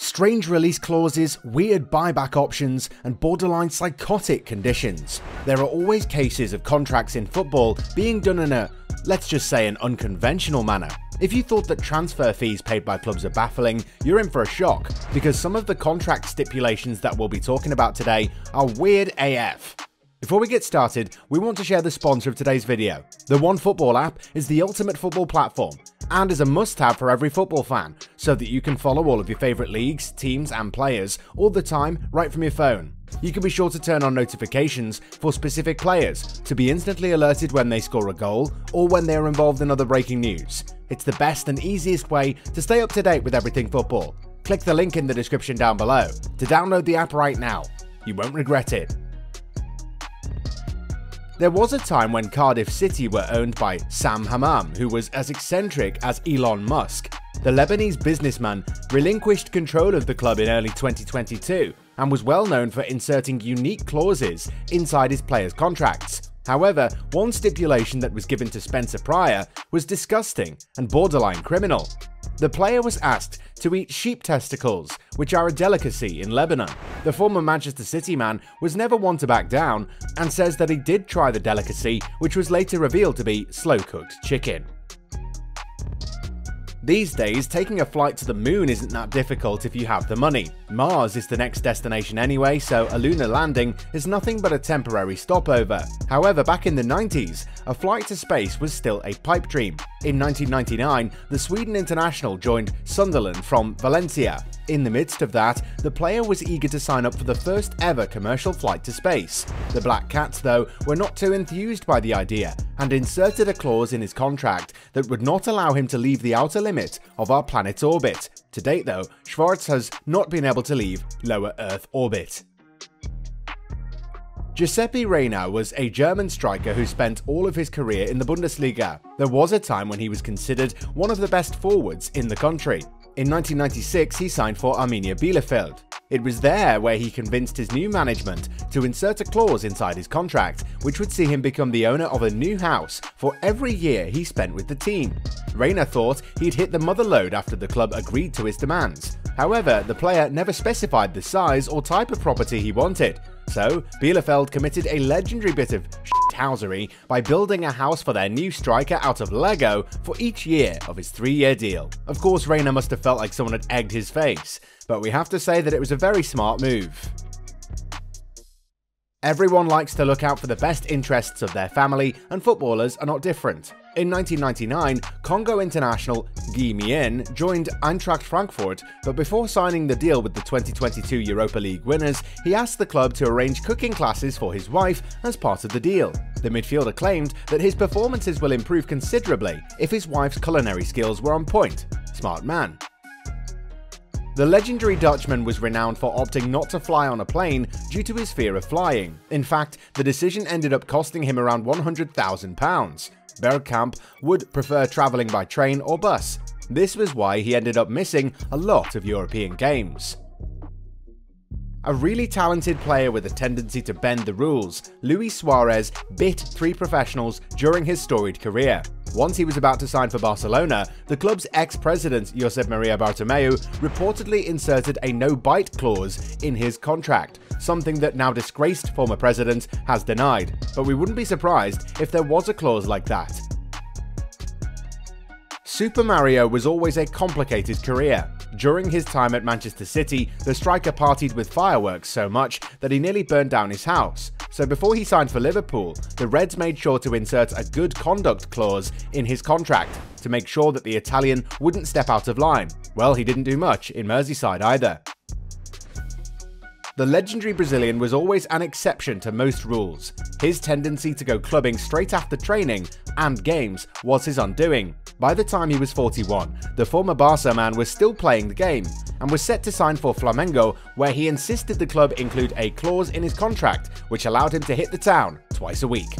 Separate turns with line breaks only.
Strange release clauses, weird buyback options, and borderline psychotic conditions. There are always cases of contracts in football being done in a, let's just say, an unconventional manner. If you thought that transfer fees paid by clubs are baffling, you're in for a shock, because some of the contract stipulations that we'll be talking about today are weird AF. Before we get started, we want to share the sponsor of today's video. The OneFootball app is the ultimate football platform and is a must-have for every football fan, so that you can follow all of your favourite leagues, teams and players all the time right from your phone. You can be sure to turn on notifications for specific players to be instantly alerted when they score a goal or when they are involved in other breaking news. It's the best and easiest way to stay up to date with everything football. Click the link in the description down below to download the app right now. You won't regret it. There was a time when Cardiff City were owned by Sam Hammam, who was as eccentric as Elon Musk. The Lebanese businessman relinquished control of the club in early 2022 and was well known for inserting unique clauses inside his players' contracts. However, one stipulation that was given to Spencer Prior was disgusting and borderline criminal. The player was asked to eat sheep testicles, which are a delicacy in Lebanon. The former Manchester City man was never one to back down and says that he did try the delicacy, which was later revealed to be slow cooked chicken. These days, taking a flight to the moon isn't that difficult if you have the money. Mars is the next destination anyway, so a lunar landing is nothing but a temporary stopover. However, back in the 90s, a flight to space was still a pipe dream. In 1999, the Sweden International joined Sunderland from Valencia. In the midst of that, the player was eager to sign up for the first ever commercial flight to space. The Black Cats, though, were not too enthused by the idea and inserted a clause in his contract that would not allow him to leave the outer limit of our planet's orbit. To date, though, Schwarz has not been able to leave lower Earth orbit. Giuseppe Reina was a German striker who spent all of his career in the Bundesliga. There was a time when he was considered one of the best forwards in the country. In 1996, he signed for Arminia Bielefeld. It was there where he convinced his new management to insert a clause inside his contract, which would see him become the owner of a new house for every year he spent with the team. Reina thought he'd hit the mother lode after the club agreed to his demands. However, the player never specified the size or type of property he wanted, so Bielefeld committed a legendary bit of housery by building a house for their new striker out of Lego for each year of his three-year deal. Of course, Reina must have felt like someone had egged his face, but we have to say that it was a very smart move. Everyone likes to look out for the best interests of their family, and footballers are not different. In 1999, Congo international Guy Mien joined Eintracht Frankfurt, but before signing the deal with the 2022 Europa League winners, he asked the club to arrange cooking classes for his wife as part of the deal. The midfielder claimed that his performances will improve considerably if his wife's culinary skills were on point. Smart man. The legendary Dutchman was renowned for opting not to fly on a plane due to his fear of flying. In fact, the decision ended up costing him around £100,000. Bergkamp would prefer travelling by train or bus. This was why he ended up missing a lot of European games. A really talented player with a tendency to bend the rules, Luis Suarez bit three professionals during his storied career. Once he was about to sign for Barcelona, the club's ex-president Josep Maria Bartomeu reportedly inserted a no-bite clause in his contract, something that now disgraced former president has denied. But we wouldn't be surprised if there was a clause like that. Super Mario was always a complicated career. During his time at Manchester City, the striker partied with fireworks so much that he nearly burned down his house. So before he signed for Liverpool, the Reds made sure to insert a good conduct clause in his contract to make sure that the Italian wouldn't step out of line. Well, he didn't do much in Merseyside either. The legendary Brazilian was always an exception to most rules. His tendency to go clubbing straight after training and games was his undoing. By the time he was 41, the former Barca man was still playing the game and was set to sign for Flamengo where he insisted the club include a clause in his contract which allowed him to hit the town twice a week.